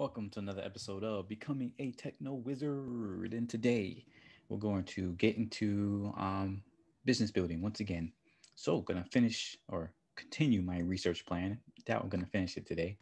Welcome to another episode of Becoming a Techno Wizard. And today we're going to get into um, business building once again. So, gonna finish or continue my research plan. Doubt I'm gonna finish it today,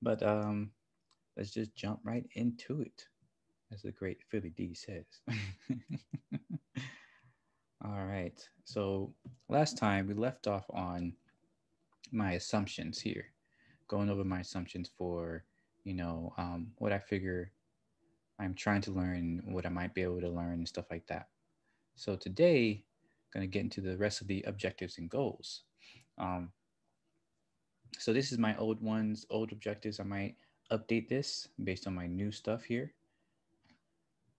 but um, let's just jump right into it, as the great Philly D says. All right. So last time we left off on my assumptions here, going over my assumptions for you know, um, what I figure I'm trying to learn, what I might be able to learn, and stuff like that. So today, I'm going to get into the rest of the objectives and goals. Um, so this is my old ones, old objectives. I might update this based on my new stuff here.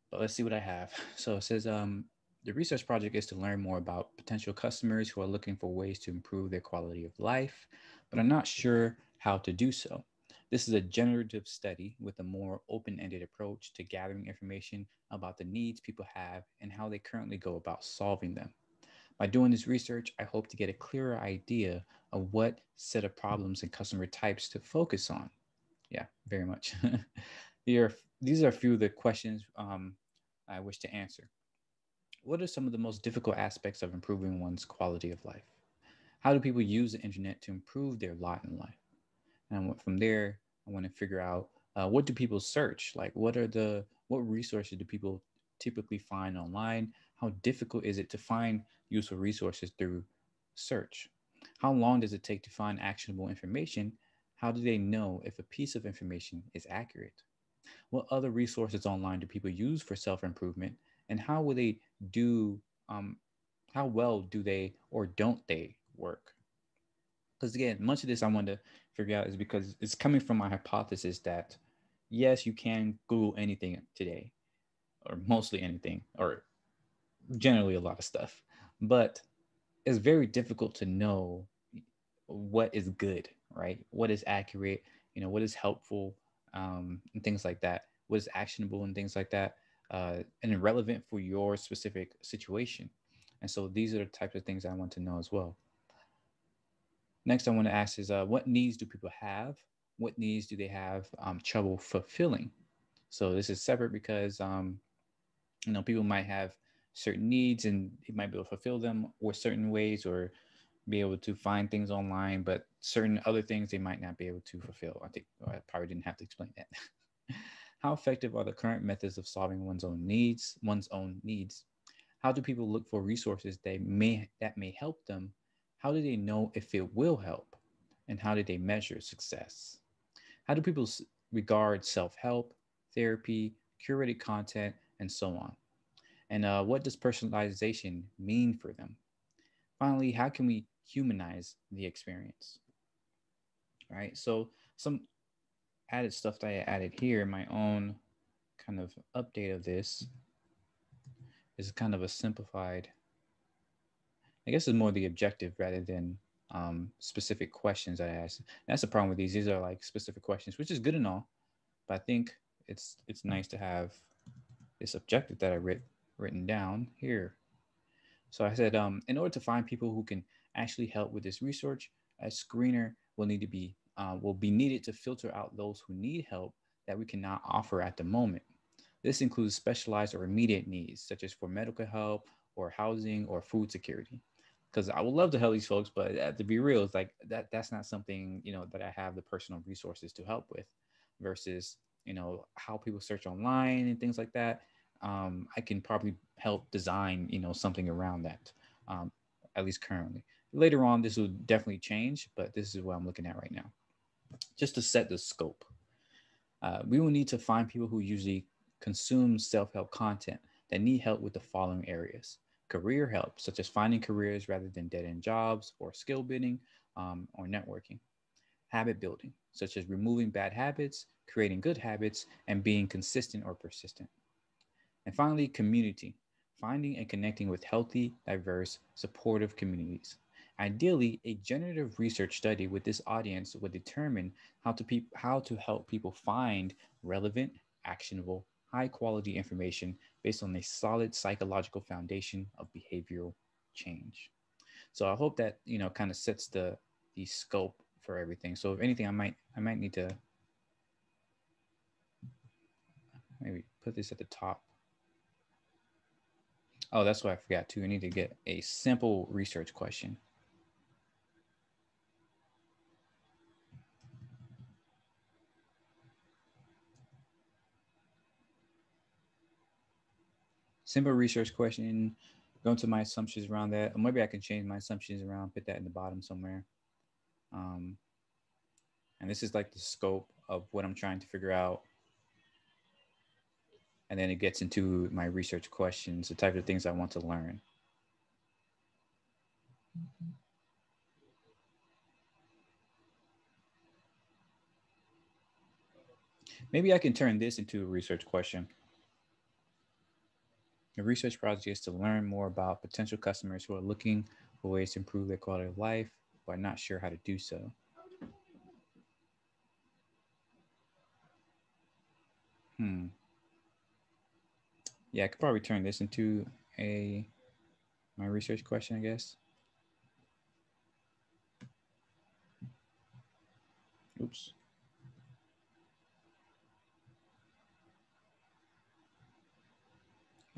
But let's see what I have. So it says um, the research project is to learn more about potential customers who are looking for ways to improve their quality of life, but are not sure how to do so. This is a generative study with a more open ended approach to gathering information about the needs people have and how they currently go about solving them. By doing this research, I hope to get a clearer idea of what set of problems and customer types to focus on. Yeah, very much. these are a few of the questions um, I wish to answer. What are some of the most difficult aspects of improving one's quality of life? How do people use the internet to improve their lot in life? And from there, I want to figure out uh, what do people search? Like, what are the what resources do people typically find online? How difficult is it to find useful resources through search? How long does it take to find actionable information? How do they know if a piece of information is accurate? What other resources online do people use for self improvement? And how will they do? Um, how well do they or don't they work? Because again, much of this I want to figure out is because it's coming from my hypothesis that yes, you can Google anything today, or mostly anything, or generally a lot of stuff, but it's very difficult to know what is good, right? What is accurate, you know, what is helpful, um, and things like that. What is actionable and things like that, uh, and relevant for your specific situation. And so these are the types of things I want to know as well. Next, I want to ask is uh, what needs do people have? What needs do they have um, trouble fulfilling? So this is separate because um, you know people might have certain needs and they might be able to fulfill them or certain ways or be able to find things online, but certain other things they might not be able to fulfill. I think I probably didn't have to explain that. How effective are the current methods of solving one's own needs, one's own needs? How do people look for resources that may that may help them how do they know if it will help? And how do they measure success? How do people regard self help, therapy, curated content, and so on? And uh, what does personalization mean for them? Finally, how can we humanize the experience? All right, so some added stuff that I added here, my own kind of update of this is kind of a simplified I guess it's more the objective rather than um, specific questions I ask. that's the problem with these. These are like specific questions, which is good and all, but I think it's it's nice to have this objective that I writ written down here. So I said, um, in order to find people who can actually help with this research, a screener will need to be uh, will be needed to filter out those who need help that we cannot offer at the moment. This includes specialized or immediate needs, such as for medical help or housing or food security because I would love to help these folks, but uh, to be real, it's like that that's not something you know that I have the personal resources to help with. Versus you know how people search online and things like that. Um, I can probably help design you know something around that. Um, at least currently. Later on, this will definitely change, but this is what I'm looking at right now. Just to set the scope, uh, we will need to find people who usually consume self-help content that need help with the following areas career help, such as finding careers rather than dead end jobs or skill building um, or networking. Habit building, such as removing bad habits, creating good habits, and being consistent or persistent. And finally, community, finding and connecting with healthy, diverse, supportive communities. Ideally, a generative research study with this audience would determine how to, pe- how to help people find relevant, actionable, high quality information based on a solid psychological foundation of behavioral change. So I hope that you know kind of sets the the scope for everything. So if anything, I might I might need to maybe put this at the top. Oh, that's what I forgot too. I need to get a simple research question. Simple research question. Go into my assumptions around that. Or maybe I can change my assumptions around, put that in the bottom somewhere. Um, and this is like the scope of what I'm trying to figure out. And then it gets into my research questions, the type of things I want to learn. Maybe I can turn this into a research question. The research project is to learn more about potential customers who are looking for ways to improve their quality of life, but are not sure how to do so. Hmm. Yeah, I could probably turn this into a my research question, I guess. Oops.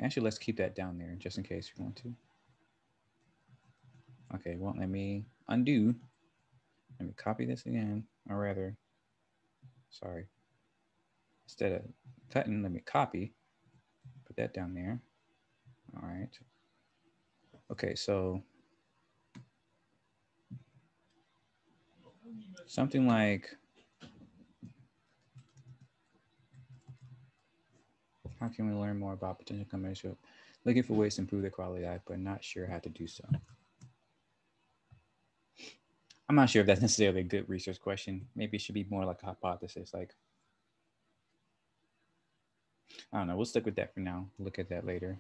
Actually, let's keep that down there just in case you want to. Okay, well, let me undo. Let me copy this again, or rather, sorry. Instead of cutting, let me copy. Put that down there. All right. Okay, so something like How can we learn more about potential commercial? Looking for ways to improve their quality of life, but not sure how to do so. I'm not sure if that's necessarily a good research question. Maybe it should be more like a hypothesis. Like, I don't know. We'll stick with that for now. Look at that later.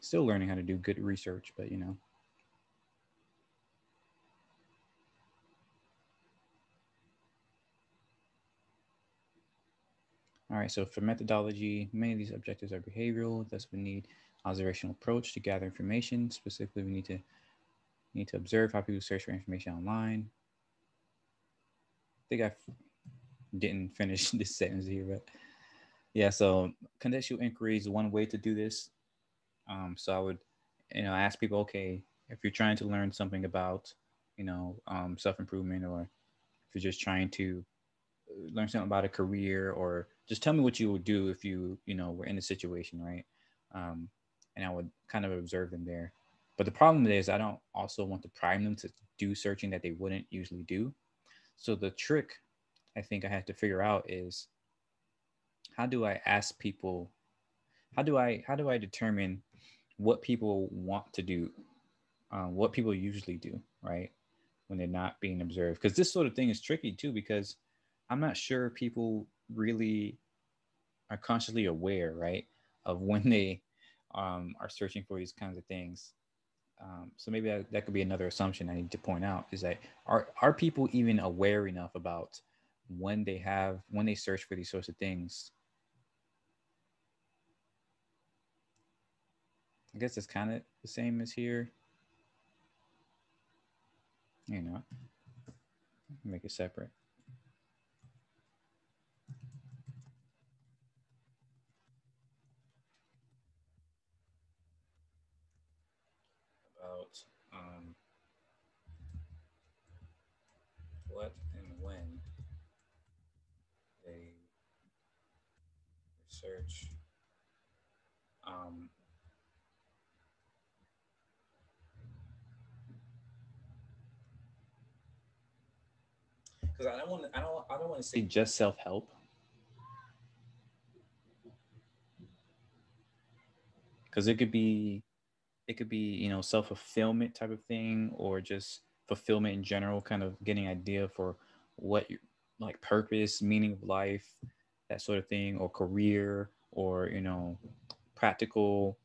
Still learning how to do good research, but you know. All right, so for methodology, many of these objectives are behavioral, thus we need observational approach to gather information. Specifically, we need to need to observe how people search for information online. I think I didn't finish this sentence here, but yeah, so contextual inquiry is one way to do this. Um, so I would, you know, ask people, okay, if you're trying to learn something about, you know, um, self-improvement, or if you're just trying to learn something about a career or just tell me what you would do if you you know were in a situation right? Um, and i would kind of observe them there. But the problem is i don't also want to prime them to do searching that they wouldn't usually do. So the trick i think i have to figure out is how do i ask people how do i how do i determine what people want to do um, what people usually do right? When they're not being observed. Because this sort of thing is tricky too because I'm not sure people really are consciously aware, right, of when they um, are searching for these kinds of things. Um, so maybe that, that could be another assumption I need to point out is that are are people even aware enough about when they have when they search for these sorts of things? I guess it's kind of the same as here. You know, make it separate. about um, what and when they research um, because I don't want I don't I don't want to say just self help because it could be it could be you know self fulfillment type of thing or just fulfillment in general kind of getting idea for what you like purpose meaning of life that sort of thing or career or you know practical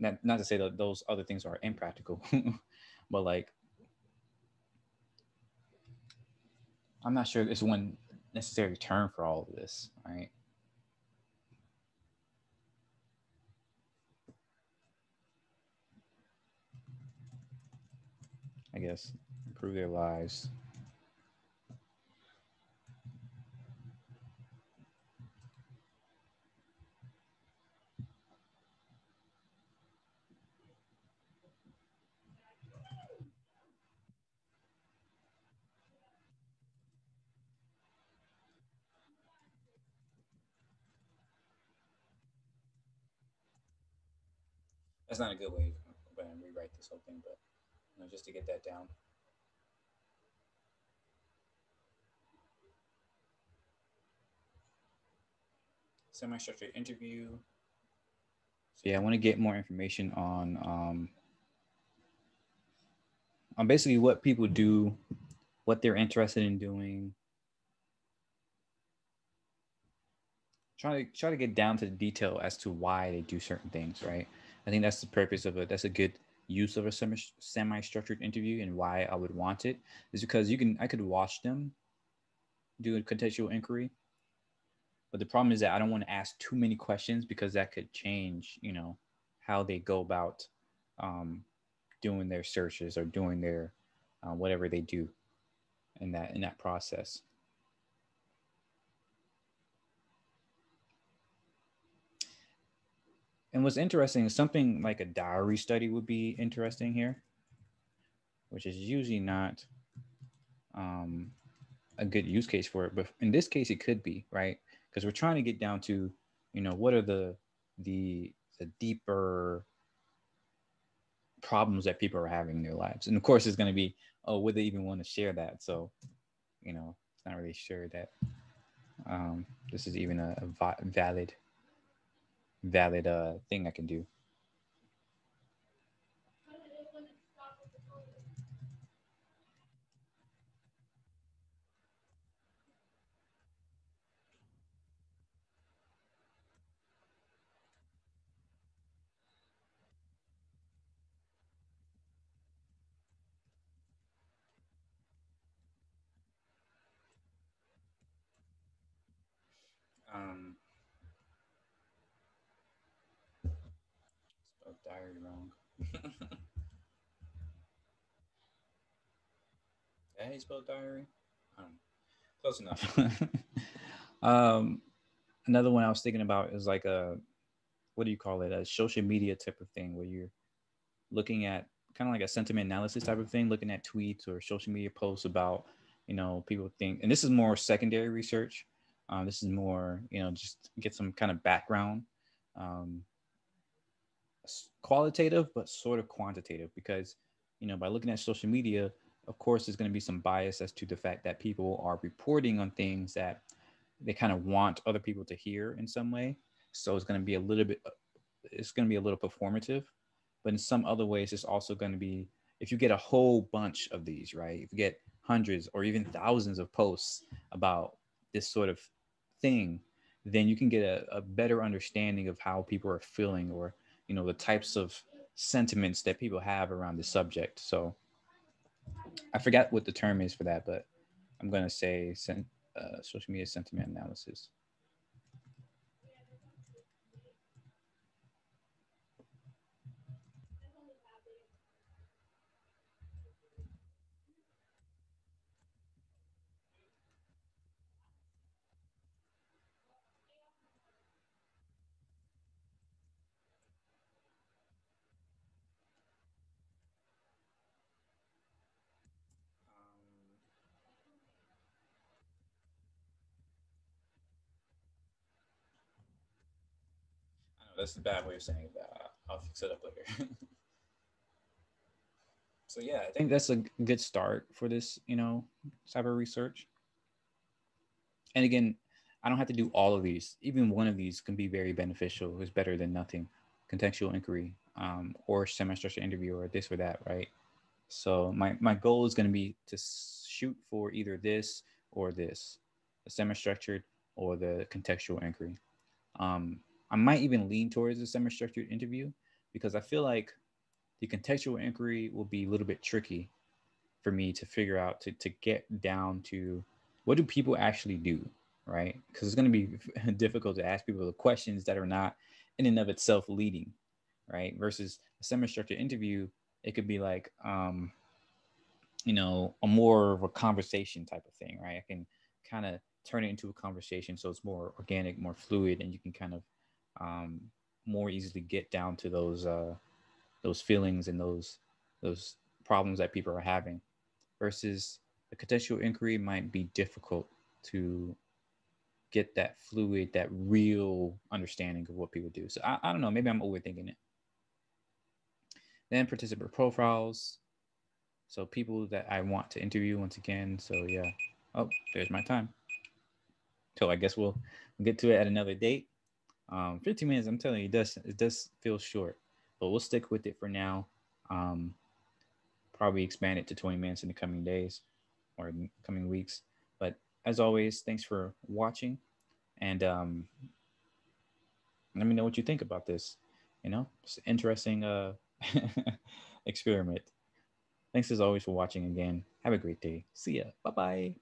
not, not to say that those other things are impractical but like i'm not sure there's one necessary term for all of this right I guess, improve their lives. That's not a good way. To rewrite this whole thing, but you know, just to get that down. Semi-structured interview. So yeah, I want to get more information on um, on basically what people do, what they're interested in doing. Try to try to get down to the detail as to why they do certain things, right? I think that's the purpose of it. That's a good use of a semi structured interview and why I would want it is because you can I could watch them do a contextual inquiry. But the problem is that I don't want to ask too many questions because that could change, you know, how they go about um, doing their searches or doing their uh, whatever they do in that in that process. And what's interesting is something like a diary study would be interesting here, which is usually not um, a good use case for it. But in this case, it could be right because we're trying to get down to, you know, what are the the the deeper problems that people are having in their lives. And of course, it's going to be, oh, would they even want to share that? So, you know, it's not really sure that um, this is even a, a valid, valid uh, thing I can do. Um, spelled diary wrong. Did I spelled diary? Um, close enough. um, another one I was thinking about is like a, what do you call it? A social media type of thing where you're looking at kind of like a sentiment analysis type of thing, looking at tweets or social media posts about, you know, people think, and this is more secondary research um, this is more, you know, just get some kind of background, um, qualitative, but sort of quantitative because, you know, by looking at social media, of course, there's going to be some bias as to the fact that people are reporting on things that they kind of want other people to hear in some way. So it's going to be a little bit, it's going to be a little performative, but in some other ways, it's also going to be, if you get a whole bunch of these, right? If you get hundreds or even thousands of posts about this sort of thing, then you can get a, a better understanding of how people are feeling or, you know, the types of sentiments that people have around the subject. So I forgot what the term is for that, but I'm going to say uh, social media sentiment analysis. That's the bad way of saying that. I'll fix it up later. so yeah, I think that's a good start for this, you know, cyber research. And again, I don't have to do all of these. Even one of these can be very beneficial. It's better than nothing. Contextual inquiry, um, or semi-structured interview, or this or that, right? So my my goal is going to be to shoot for either this or this, the semi-structured or the contextual inquiry. Um, I might even lean towards a semi-structured interview because I feel like the contextual inquiry will be a little bit tricky for me to figure out to, to get down to what do people actually do, right? Because it's going to be difficult to ask people the questions that are not in and of itself leading, right? Versus a semi-structured interview, it could be like, um, you know, a more of a conversation type of thing, right? I can kind of turn it into a conversation so it's more organic, more fluid, and you can kind of um, more easily get down to those uh, those feelings and those those problems that people are having versus the contextual inquiry might be difficult to get that fluid that real understanding of what people do so i, I don't know maybe i'm overthinking it then participant profiles. So people that I want to interview once again. So yeah. Oh, there's my time. So I guess we'll, we'll get to it at another date. Um, 15 minutes, I'm telling you, it does it does feel short, but we'll stick with it for now. Um, probably expand it to 20 minutes in the coming days or coming weeks. But as always, thanks for watching, and um, let me know what you think about this. You know, it's interesting uh, experiment. Thanks as always for watching again. Have a great day. See ya. Bye bye.